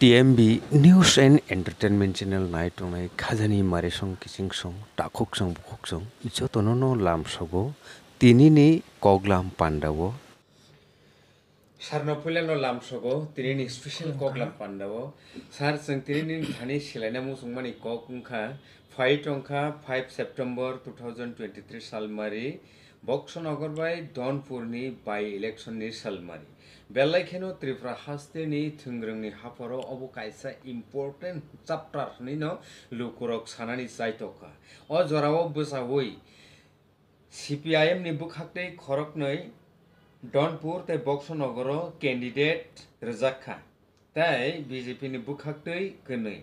TMB news and entertainment channel नायथंनाय खाजानि मारेसं किसिंसं टाखुकसं बुखुकसं जतननो लामसगो तिनिनि कगलाम पान्डावो सारनो फैलानो लामसगो तिनिनि special कगलाम पान्डावो सार जों तिनिनि धानि सिलायना मुसुंमानि कक उंखा fight अंखा 5 September 2023 सालमारि बक्सनगर bye धनपुरनि bye इलेक्शननि सालमारि बेलायखेनो Tripura हास्तेनि थोंग्रोंनि हाफोराव अबो कायसा इम्पर्टेन्ट चाप्टार निनो लुकुरक सानानि जायतका अ जराव बोसावै सिपिआइएम नि बुखाक्तै खरकनै डनपुर तै बक्सनगर कैंडिडेट रजाखा ताई बीजेपी नि बुखाक्तै गनै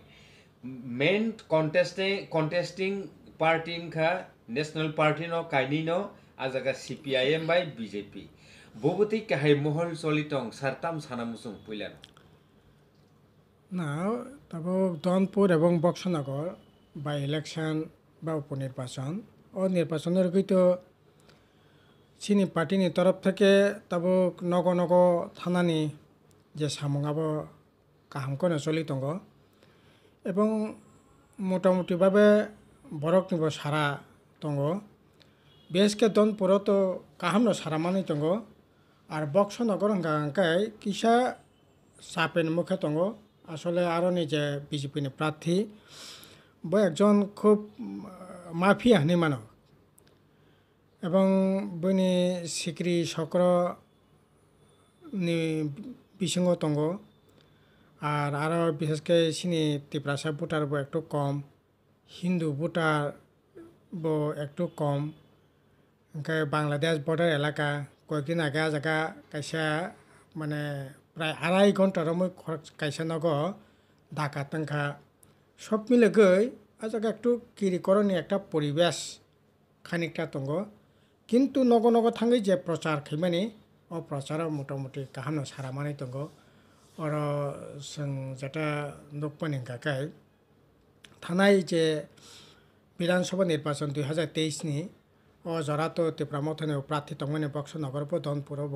मेन कन्टेस्टिंग कन्टेस्टिंग पार्टी खा national party no काइनी no आजागा CPIM by BJP बबोतै गाहाय महल चलितं सारताम सानामुसुं पुइलान না তারপর দনপুর এবং বক্সনগর বাই ইলেকশন বা উপনির্বাচন ও নির্বাচনের তো চিনি পার্টিনি তরফ থেকে তাবো নগ নগ থানানি যে সামঙাবো কাহামকনে চলিতঙ্গ এবং মোটামুটিভাবে বরক নিব সারা দঙ্গ বিএসকে দনপুরও তো কাহামনো সারা মানি দঙ্গ আর বক্সনগর হাঙ্কাই কিসা সাপেন মুখে তঙ্গ? আসলে আরও নিজে বিজেপি প্রার্থী। বই একজন খুব মাফিয়া হানি মানব এবং বইনি সিক্রি সক্র বিসঙ্গ তঙ্গ। আর আরও বিশেষ করে সিনি তিপ্রাসা ভোটার বো একটু কম। হিন্দু ভোটার বো একটু কম। বাংলাদেশ বর্ডার এলাকা। কয়েকদিন আগে জায়গা কাইসা মানে প্রায় আড়াই ঘণ্টার মুই খরচ কাইসা নগ ঢাকা টাঙ্কা সব মিলে গই আজাকে একটু কিরিকরণীয় একটা পরিবেশ খানিকটা তঙ্গ কিন্তু নগ নগ থাঙ্গি যে প্রচার খেমানি ও প্রচার মোটামুটি কাহামনো সারামানি তঙ্গ অর সং যেটা নুকমানি কাকাই থানায় যে বিধানসভা নির্বাচন দুই হাজার তেইশনি ও জরাতো ত্রিপুরা মথনে প্রার্থী তংমানে বক্স নগর ধনপুরব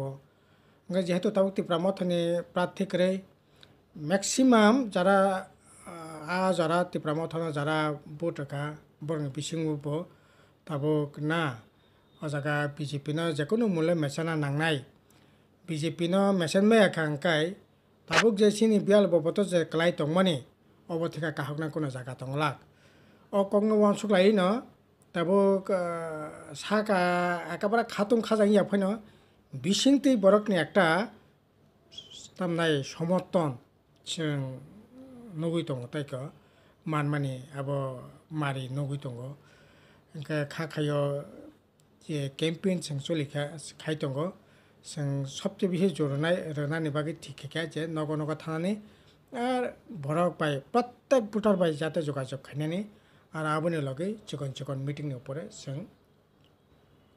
ওখানে যেহেতু তাও ত্রিপুরা মথনে প্রার্থী করে ম্যাক্সিমাম যারা আ যারা ত্রিপুরা মথন যারা ভোটকা বরং বিসিংব তাবক না ও জায়গা বিজেপিনো যেকোনো মূল্যে মেসেনা নাংনাই বিজেপিনো মেসেন মেয়াখাংকাই তাবুক যে সিনি বিয়াল ববত যে ক্লাই তংমানি অবথিকা কাহকনা কোনো জায়গা তংলাক ও কংনো ওয়ানসুকলাই ন তাবুক সাকা একেবারে খাতুম খাজাং ইয়াফাইন বিসিংতি বরকনি একটা তামনাই সমর্থন जों नुगै दङ ताइखौ मानमानि अब मारि नुगै दङ ओमफ्राय खाखायो जे केम्पेइन जों चलिखा खाय दङ जों सबसे बेसि जरनाय रोनानि बागै थिखाखा जे नग नग थानानै আর ভরক বাই প্রত্যেক ভোটার বাই যাতে যোগাযোগ খাইনানি আর આબને લગે ચકન ચકન મીટિંગ ને ઉપર સંગ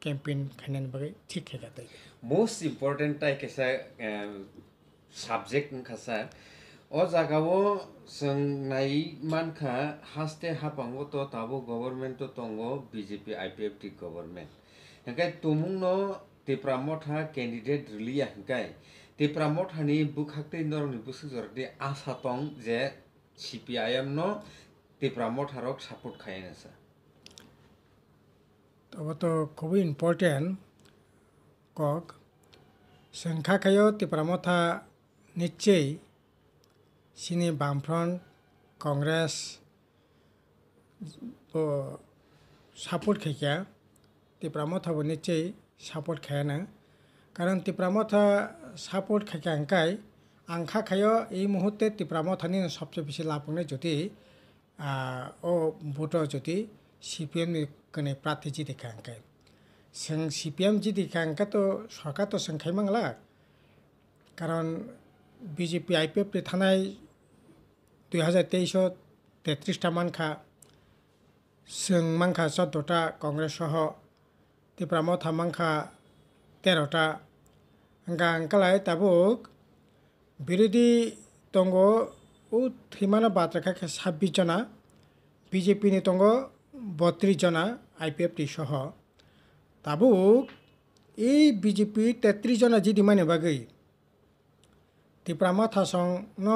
कैंपेन खनन बगे ठीक है जाते मोस्ट इम्पोर्टेंट टाइप कैसा सब्जेक्ट खासा और जगह वो संगनाई मान खा हास्ते हा पंगो तो ताबो गवर्नमेंट तो तंगो बीजेपी आईपीएफ टी गवर्नमेंट हंकाय तुमुंग नो तेप्रामोट हा कैंडिडेट रिलिया हंकाय तेप्रामोट हानि बुखाक्ते नरनि बुसु जरदे आशा तंग जे सीपीआईएम नो तिप्रा मथारक सापोर्ट खायनसा তবে তো খুবই ইম্পর্টেন্ট কক সংখ্যা খায় তিপ্রামথা নিশ্চয়ই সিনি বামফ্রন্ট কংগ্রেস সাপোর্ট খাইকা তিপ্রামথাবো নিশ্চয়ই সাপোর্ট খায়ানো কারণ তিপ্রামথা সাপোর্ট খাইকা আঙ্কাই আংখা খায় এই মুহূর্তে তিপ্রামথানি সবচেয়ে বেশি লাভ যদি ও ভোট যদি সিপিএম 그네 প্রার্থী দিখাঙ্কা সেং সিপিএম জিতে দিখাঙ্কা তো সরকার তো সংখ্যাই মাংলা কারণ বিজেপি আইপিএফ থানায় দুই হাজার তেইশ তেত্রিশটা মানখা, সেং মাংখা চোদ্দটা, কংগ্রেস সহ তিপ্রা মথা মাংখা তেরোটা। আঙ্কা তাবুক বিরোধী দঙ্গ थैमाना बाथ्राखा साब्बिस जना बिजेपिनि दङ বত্রিশ জনা আইপিএফটি সহ তাবুক এই বিজেপি তেত্রিশ জনা যদি মানে বাগৈ ত্রিপুরা মাথাসং ন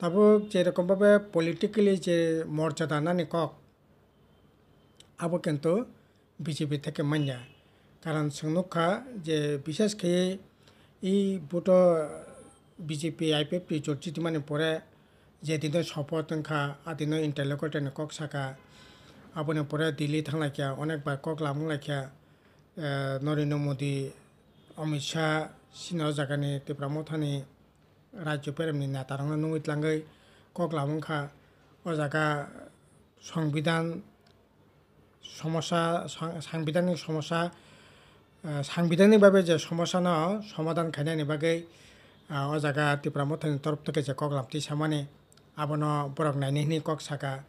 তাবো যেরকমভাবে পলিটিক্যালি যে মর্যাদা নানি কক আবো কিন্তু বিজেপি থেকে মান্যা কারণ সংনুখা যে বিশেষ করে এই বিজেপি बीजेपी পি चर्चित माने परे जे दिन शपथ तंखा আদিন इंटरलोकेटन কক साका আপনি পরে দিল্লি থাকলাইকিয়া অনেকবার কক লামুং লাইকিয়া নরেন্দ্র মোদি অমিত শাহ সিনার জাগানি তেপ্রা মথানি রাজ্য পেরেমনি নেতারংনা নুইতলাঙ্গৈ কক লামুংখা ও জায়গা সংবিধান সমস্যা সাংবিধানিক সমস্যা সাংবিধানিকভাবে যে সমস্যা ন সমাধান খাইনাইনি বাকে o jaga tipra motor ni torop toke jekok lam ti samane abono borok nai nih ni kok saka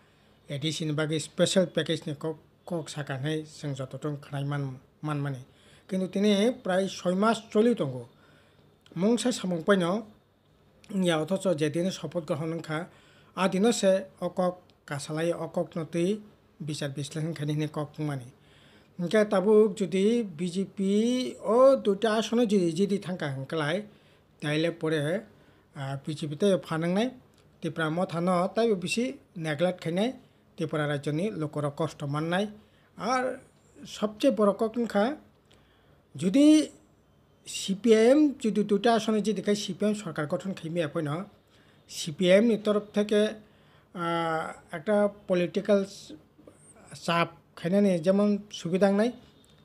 edisin bagi special package ni kok kok saka nai seng joto tong kanai man man mani kendo tini prai soi mas soli tonggo mong sa samong penyo ya oto so jadi ni sopot gohon nengka adino se okok kasalai okok noti bisa bisa nengkani ni kok mani Nggak tabuk judi BGP o duta asono judi judi tangka ngkelai তাইলে পরে পৃথিবীতে ফানাंनाय তেপ্রা ম থানো তাই বেশি neglect খাইনাই তেপ্রা রাজ্যনি লোকর কষ্ট মাননাই আর সবচেয়ে বড় কিনখা যদি সিপিএম যদি দুটা আসনে যদি দেখায় সিপিএম সরকার গঠন খেমি এখন সিপিএম তরফ থেকে একটা পলিটিক্যাল চাপ খাইনানি যেমন সুবিধা নাই,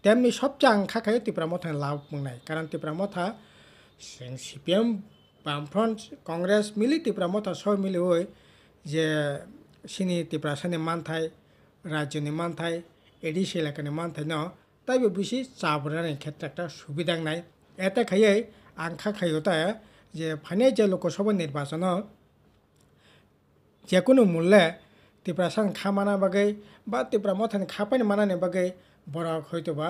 তেমনি সবচেয়ে আংখা খাই তিপ্রা মথা লাভ নাই। কারণ তিপ্রা মথা সিপিএম, বামফ্রন্ট, কংগ্রেস মিলি ত্রিপুরা মথা সব মিলি ওই যে সিনি ত্রিপুরা সানি মানথাই রাজ্যনি মানথাই এডিসি এলাকানি মানথাই ন। তাইবো বেশি চাবরানি ক্ষেত্রে একটা সুবিধা নাই। এতে খাইয়ে আংখা খাইও তাই যে ফাইনে যে লোকসভা নির্বাচন, যে কোনো মূল্যে ত্রিপুরা সান খামানা বাগै বা ত্রিপুরা মথানি খাপানি মানানি বাগै বরক হয়তোবা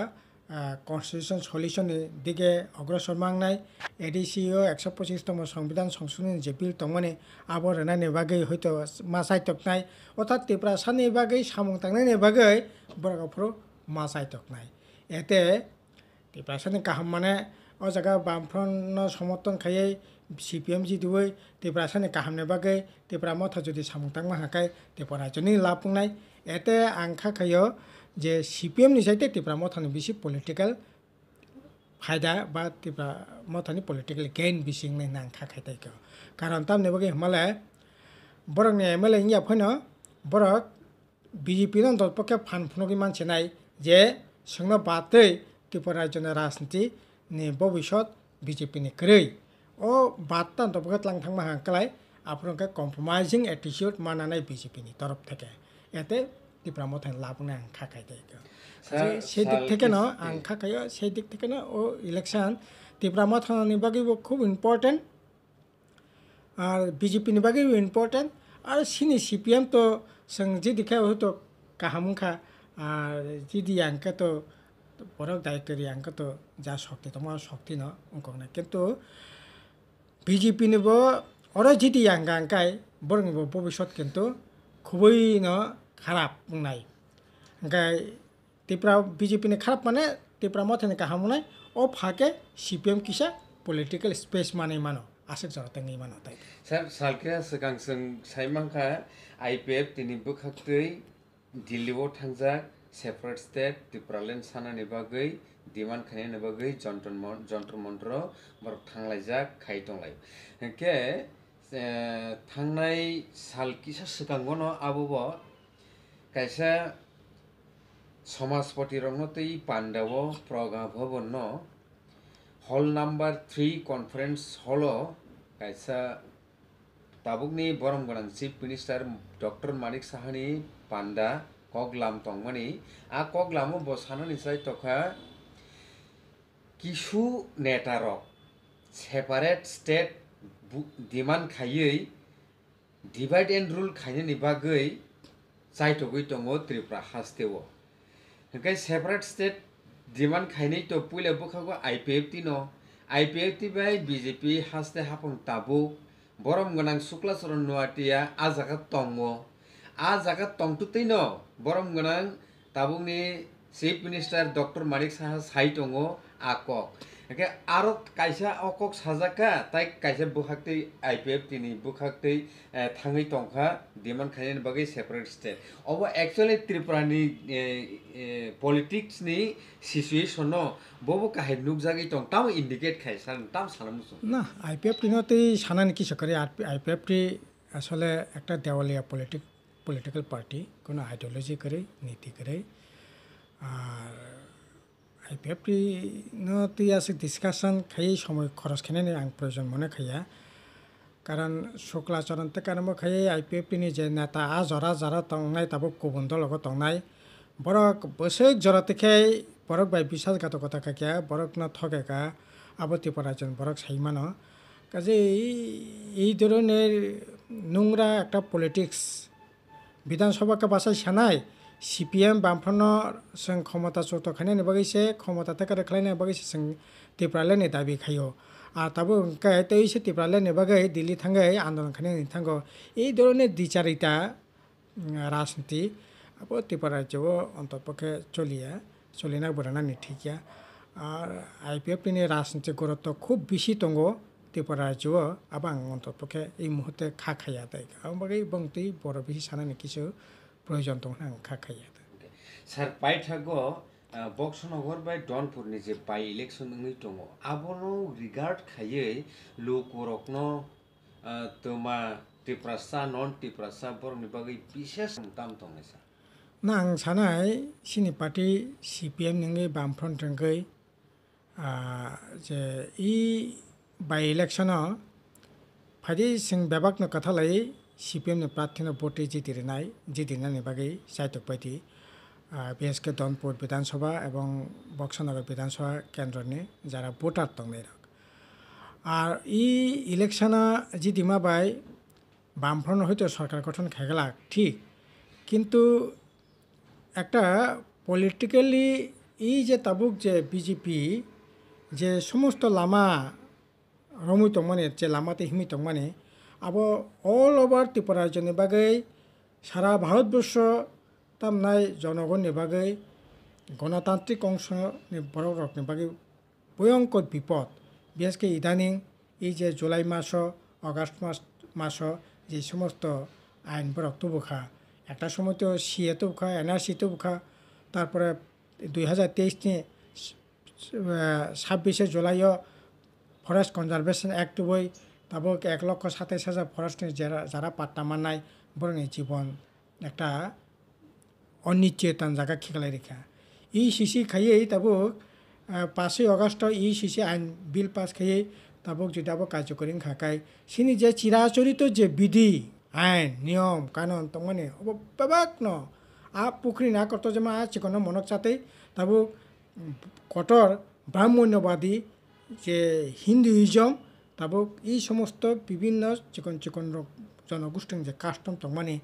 কনস্টিটিউশন সলিউশনের দিকে অগ্রসর মাংনায় এডিসিও একশো পঁচিশতম সংবিধান সংশোধনী জেপিল তমনে আবর রেনানি বাকে হয়তো মাসাইতকনাই অর্থাৎ ত্রিপুরা সাননি বাকে সামং তাংনাইনি বাকে বরাগফ্রো মাসাইতকনাই এতে ত্রিপুরা সাননি কাহাম মানে ও জায়গা বামফ্রন সমর্থন খাইয়ে সিপিএম জি এম ত্রিপুরা সাননি কাহামনে বাকে ত্রিপুরা মথা যদি সামং তাংমা হাকাই ত্রিপুরা রাজ্যনি লাভ পুংনাই এতে আংখা খাইও যে চি পি এম নিচাই তিপ্ৰা মথানি বেছি পলিটিকেল ফাইদা বা তিপ্ৰা মথানি পলিটিকেল গেইন বেছি নাই নাংখা খাই তাই কিয়? কাৰণ তাৰমানে বাকী সোমালে বৰক এম এল এ ইয়াত হয় ন? বৰক বিজেপিৰ দলপক্ষে ফান ফুনকি মানছে নাই যে চিঙৰ বাটেই ত্ৰিপুৰা ৰাজ্যৰ ৰাজনীতি নে ভৱিষ্যত বিজেপিনি কৰেই? অ বাৰ্তা দলপক্ষত লাং থাকিব হাংকালাই আপোনালোকে কম্প্ৰমাইজিং এটিচিউড মানা নাই বিজেপিনি তৰফ থাকে। এতে টিপরা মথায় লাবণে আংখা খাই দেয় সেই দিক থেকে না আংখা খাই সেই দিক থেকে না ও ইলেকশন টিপরা মথা নিবাগিব খুব ইম্পর্টেন্ট আর বিজেপি নিবাগিব ইম্পর্টেন্ট আর সিনি সিপিএম তো সং যে দিকে হয়তো কাহামুখা আর যদি আঙ্কা তো বড় দায়িত্বের আঙ্কা তো যা শক্তি তোমার শক্তি না অঙ্ক না কিন্তু বিজেপি নিব ওরা যদি আঙ্কা আঙ্কায় বরং ভবিষ্যৎ কিন্তু খুবই না खराब बुंनाय ओमफ्राय तिप्रा बिजेपिनि खराब माने तिप्रा मथनि गाहाम बुंनाय अ फाके सि पि एम किसा पलिटिकेल स्पेस माने मानो आसक जनतानि मानो ताइ सार सालकिया सिगां जों साइमांखा आइ पि एफ दिनै बोखाखदै दिल्लीआव थांजा सेपारेट स्टेट तिप्रालेण्ड सानानि बागै डिमान्ड खानायनि बागै जन्तर जन्तर मन्त्र बर थांलायजा खाय दंलाय के थांनाय साल किसा सिगांगनो आबोबो কাইসা সমাজপটি রংনতেই পাণ্ডব প্রগা ভবন হল নাম্বার থ্রি কনফারেন্স হল কাইসা তাবুকনি বরম গণান চিফ মিনিষ্টার ডক্টর মানিক সাহানি পাণ্ডা কগলাম তংমানি আ কগলামও বসানো নিশ্চয় তখা কিছু নেতারক সেপারেট স্টেট ডিমান্ড খাইয়ে ডিভাইড এন্ড রুল খাইনে নিবাগৈ खायनायनि बागै जायथगै दङ त्रिपुरा हास्टेव ओंखाय सेपारेट स्टेट डिमान्ड खायनाय तो पयला बोखागो आइपिएफ ति न आइपिएफ ति बाय बिजेपि हास्ते हापं ताबु बरम गोनां शुक्लाचरण नुवाटिया आ जागा तङ आ जागा तंटुतै न बरम गोनां ताबुंनि chief minister doctor Manik Saha साइ दङ आ कक একে আরত কাইসা অকক সাজাকা তাই কাইসা বুখাকতেই আইপিএফ পি এফ তিনি বুখাকতেই থাঙি টংখা ডিমান খাইন বাকি সেপারেট স্টেট। অব একচুয়ালি ত্রিপুরানি পলিটিক্সনি সিচুয়েশন বব কাহে নুক জাগি টং তাও ইন্ডিকেট খাই সান তাম সালামু না, আইপিএফ পি এফ তিনতেই সানান কি সকারে আই টি আসলে একটা দেওয়ালিয়া পলিটিক পলিটিক্যাল পার্টি কোনো আইডিওলজি করে, নীতি করে, আর নতি আছে ডিসকাশন খাই সময় খরচ খেনে আং প্রয়োজন মনে খাইয়া কারণ শুক্লাচরণ থেকে আরম্ভ খাই আই পি এফ যে নেতা আ জরা জরা তংনাই তাবো কুবন্দ লগত তংনাই বরক বসেক জরা থেকে বরক বাই বিশ্বাসঘাতকতা কাকিয়া বরক ন ঠগেকা আবতি পরাজন বরক সাইমানো কাজে এই ধরনের নোংরা একটা পলিটিক্স বিধানসভাকে বাসায় सि पि एम बामफ्रनो जों क्षमता चर्त खायनायनि बागै से क्षमता थाखाय खालायनायनि बागै से जों टिप्रालायनाय दाबि खायो আর তারপর এই সে টিপ্রালে নেবাগাই দিল্লি থাঙ্গাই আন্দোলন খানে থাঙ্গ এই ধরনের দ্বিচারিতা রাজনীতি ত্রিপুরা রাজ্য অন্তপক্ষে চলিয়া চলিনা বোরানা নিঠিকা আর আই পি এফ নি রাজনীতি গুরুত্ব খুব বেশি দঙ্গ ত্রিপুরা রাজ্য আবার অন্তপক্ষে এই মুহূর্তে খা খাইয়া দেয় আমাকে বড় বেশি সানানি কিছু प्रयोजन दं खाखायो सार पाइथागो बक्सनगर बाय डनपुरनि जे बाय इलेक्सन नोंनि दङ आबनो रिगार्ड खायै लुकरकन तोमा टिप्रासा नन टिप्रासा बरनि बागै बिसेस दाम दङ सार ना आं सानाय सिनि पार्टी सिपिएम नोंनि बामफ्रन दोंगै जे इ बाय इलेक्सनाव फायदि जों बेबागनो खोथा लायै पि एमनि प्रार्थीनो भोटै जितिरनाय जितिरनायनि बागै जायतक बायदि বিএসকে দনপুর বিধানসভা এবং বক্সনগর বিধানসভা কেন্দ্রনি যারা ভোটার দং এরক আর ই ইলেকশনা যি দিমা বাই বামফ্রন্ট হয়তো সরকার গঠন খেগলা ঠিক কিন্তু একটা পলিটিক্যালি এই যে তাবুক যে বিজেপি যে সমস্ত লামা রমুই মানে যে লামাতে হিমি মানে আবো অল ওভার ত্রিপুরা রাজ্যের বাগৈ সারা ভারতবর্ষ তামনাই জনগণ বাগৈ গণতান্ত্রিক অংশ বড় বাগৈ ভয়ঙ্কর বিপদ। বিশেষকে ইদানিং এই যে জুলাই মাস অগস্ট মাস মাস যে সমস্ত আইন বরক্ত বোখা একটা সময় তো সিএ তো বোখা এনআরসি তো বোখা তারপরে দুই হাজার তেইশ নিয়ে ছাব্বিশে জুলাইও ফরেস্ট কনজারভেশন অ্যাক্ট বই তারপর এক লক্ষ সাতাইশ হাজার ফরেস্টের যারা যারা পাট্টা মানায় বরং জীবন একটা অনিশ্চয়তান জায়গা খেলাই রেখা। ই সিসি খাইয়েই তাবুক পাঁচই অগস্ট ই সিসি আইন বিল পাস খাইয়েই তাবুক যদি আবো কার্যকরী খাকাই সিনি যে চিরাচরিত যে বিধি, আইন, নিয়ম, কানুন তো মানে বেবাক ন, আ পুখরি না করতো যেমন আ চিকন মনক চাতেই তাবুক কটর ব্রাহ্মণ্যবাদী যে হিন্দুইজম তারপর এই সমস্ত বিভিন্ন চিকন চিকন জনগোষ্ঠী যে কাস্টম তং মানে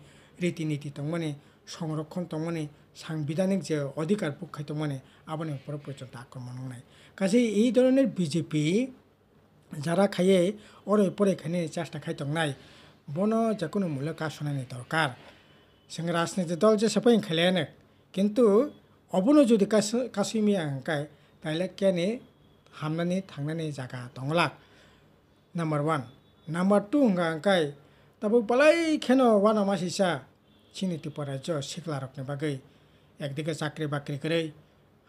রীতিনীতি তং মানে সংরক্ষণ তং মানে সাংবিধানিক যে অধিকার পক্ষে তং মানে আবার উপরে পর্যন্ত আক্রমণ নাই। কাজে এই ধরনের বিজেপি যারা খাইয়ে ওর পরে এখানে চেষ্টা খাইত নাই, বন যে কোনো মূল্য কাজ শোনানি দরকার। সে রাজনীতি দল যে সেপাই খেলে অনেক কিন্তু অবনো যদি কাশ্মীর আঙ্কায় তাহলে কেনে হামলানি থাংনানি জায়গা দংলাক। number one. Number two hingka angkai tabuk palai kheno wana masisa. Chini ti parajo sikla rokni bagui. একদিকে চাকরি বাকরি করে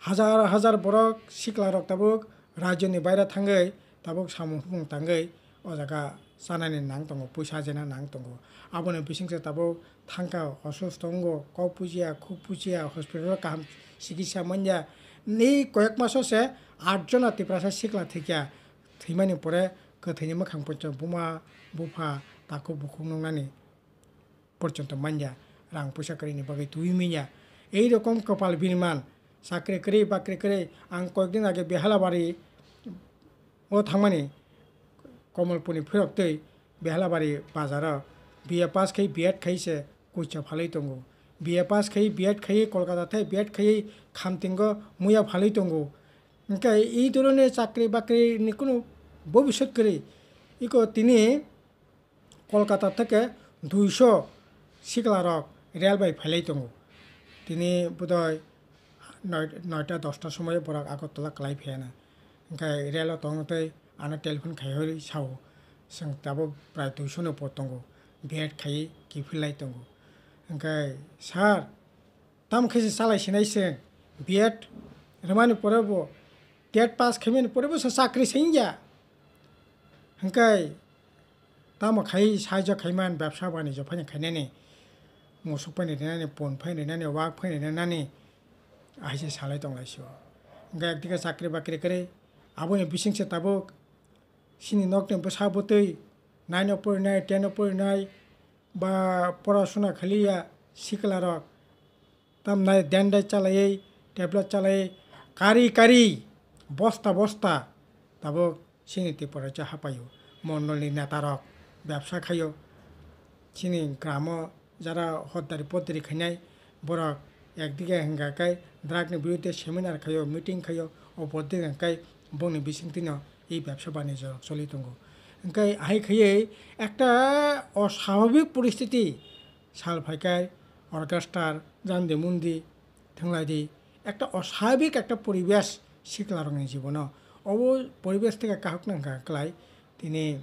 হাজার হাজার বরক শিকলা রক তাবুক রাজ্যনি বাইরে থাঙ্গৈ তাবুক সামু হুং থাঙ্গৈ ও জায়গা সানানি নাং দঙ্গ পয়সা জেনা নাং দঙ্গ আবনে বিসিংসে তাবুক থাঙ্কা অসুস্থ অঙ্গ ক পুজিয়া খু পুজিয়া হসপিটাল কাহাম চিকিৎসা মঞ্জা এই কয়েক মাসে আটজন তিপ্রাসা শিকলা থেকে থিমানি পরে kathanya makhang pochon puma bupa taku bukung nong nani pochon to manja rang pusa ni bagai tuwi minya. Ei do kom kapal biniman sakre kri pakre kri ang koi kina ke behala bari o tamani komol puni pirok tei behala bari pazara biya pas kai biat kai se kucha falai tunggu biya pas kai biat kai kolkata tei biat kai kam tinggo muya falai tunggu Nka i turun ne sakri bakri ni kunu ভবিষ্যৎ করে ইক তিনি কলকাতা থেকে দুইশো শিকলারক রেলবাই ফেলেই তঙ্গু তিনি বোধহয় নয়টা, দশটার সময় বরাক আগরতলা ক্লাই ফেয়ানা ওখানে রেল তঙ্গতে আনা টেলিফোন খাই হই সাও जों दाबो प्राय दुइस'नि उपर दङ बेट खायै गिफिलाय दङ ओमफ्राय सार दाम केजि सालायसेनायसों बेट रमानि परेबो टेट पास खालामनायनि परेबो साख्रि सैया 한까이 다마 가이 사이저 가이만 밥사 바니죠 파냐 가네네 모속 파니 되나네 본 파니 되나네 왁 파니 되나네 아이제 살아야 동라시오 그러니까 একদিকে চাকরি বাকরি করে আবনে বিশিংসে তাবক সিনি নক টেম্পো সাবতই নাইন পরিণয় টেন পরিণয় বা পড়াশোনা খালিয়া শিখলার তাম নাই ড্যান্ডাই চালাই ট্যাবলেট চালাই কারি কারি বস্তা বস্তা তাবক सिनी পরে চাহা পাইও মন্ডলী নেতারক ব্যবসা খাইও চিনি গ্রাম যারা হদ্দারি পদ্দারি খাইনাই বরক একদিকে হেঙ্গাকাই দ্রাগনের বিরুদ্ধে সেমিনার খাইও মিটিং খাইও ও অপরদিকে হেঙ্কাই বনি বিশৃঙ্খিন এই ব্যবসা বাণিজ্য চলিত হেঙ্কাই আহি খাইয়ে একটা অস্বাভাবিক পরিস্থিতি শাল ফাইকাই অর্কেস্ট্রার জানদি মুন্দি, ঠেংলাই দি, একটা অস্বাভাবিক একটা পরিবেশ শিখলারঙের জীবনও অব পরিবেশ থেকে কাহক না কাকলাই তিনি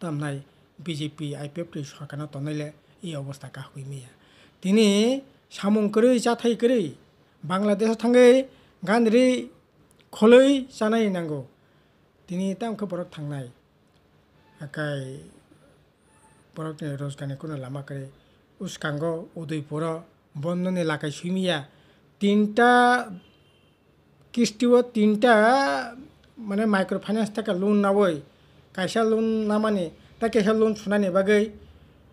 তামনাই বিজেপি আইপিএফটি সরকার তনাইলে এই অবস্থা কাহকুই মেয়া। তিনি সামুং করেই, চাথাই করেই বাংলাদেশ থাঙ্গে গান খলৈ জানাই নাঙ্গো। তিনি তামকে বরক থাংনাই আকাই বরকনি রোজগানি কোনো লামা করে। উস্কাঙ্গ, উদয়পুর বন্ধনী লাকাই সুইমিয়া তিনটা কিস্তিও তিনটা মানে মাইক্র ফাইন্যান্স থেকে লোন নাবই। কাইসা লোন নামানি তা কেসা লোন সুনানি বাগै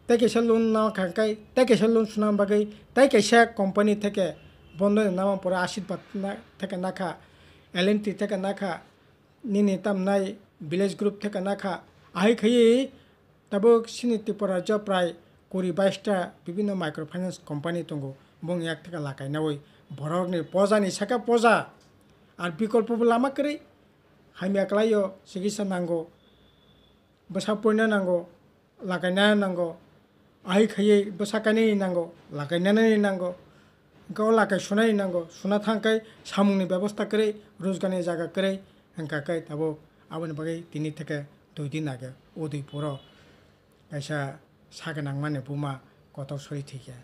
তাই কেসা লোন নামা খাঙ্কাই তাই কেসা লোন সুনাম বাগै তাই কেসা কোম্পানি থেকে বন্ধ নামা পরে আশীর্বাদ না- থেকে নাখা। এল এন টি থেকে নাখা, নিনি তাম নাই ভিলেজ গ্রুপ থেকে নাখা। আহি খাই তাবো সিনিতি পরাজ্য প্রায় কুড়ি বাইশটা বিভিন্ন মাইক্রো ফাইন্যান্স কোম্পানি দङ বং এক থেকে লাগাইনাवै বরকনি পজানি সাকা পজা। आरो विकल्प लामा करै? चिकित्सा सिकित्सा बसा बोसाफोरनो नांगौ लागायना नांगौ आई खायै बसा नांगौ लागायनानै नांगौ, गाव लागायसुनाय नांगौ, सुना थांखाय सुना थे करै व्यवस्था जागा रोज़गार हेंखाखाय दाबो आबोनि बागै दिनै थाखाय दुइ दिन आगे उदयपुराव ऐसा सागोनांमानि बुमा गथाव सरि थैखाया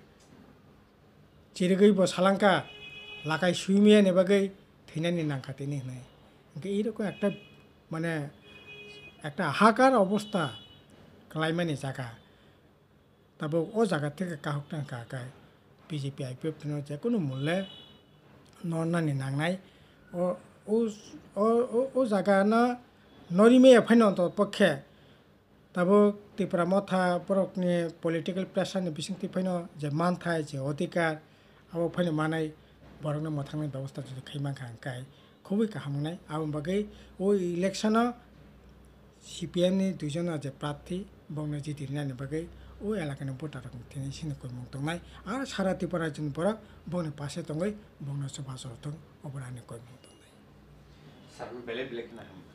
जेरैगैबो सालांखा लागाय सुयमियानि बगे থিনানি না খাতেনি নাই এইরকম একটা মানে একটা হাহাকার অবস্থা ক্লাইমানি জায়গা তারপর ও জায়গা থেকে কাহক না কাকায়, বিজেপি আই পি এফ যে কোনো মূল্যে নরনানি নাই। ও ও জায়গানো নরিমে এফাইন অন্তত পক্ষে। তারপর ত্রিপুরা মথা পরক নিয়ে পলিটিক্যাল প্রেসারনি বিসিং তিফাইন যে মান মানথায়, যে অধিকার আবার ফাইন মানায়। বরং borokno ব্যবস্থা যদি juda khaima kai খুবই কাহাম নাই আবং বাকি ও ইলেকশন সিপিএমনি দুজন যে প্রার্থী বংন জিতিরিনানি বাকি ওই এলাকানি ভোটার তিনি সিনেক কর্মক দংনাই আর সারা ত্রিপুরা জন বরক বংনি পাশে দঙ্গই বংন সভা সরতং অবরানি কর্মক দংনাই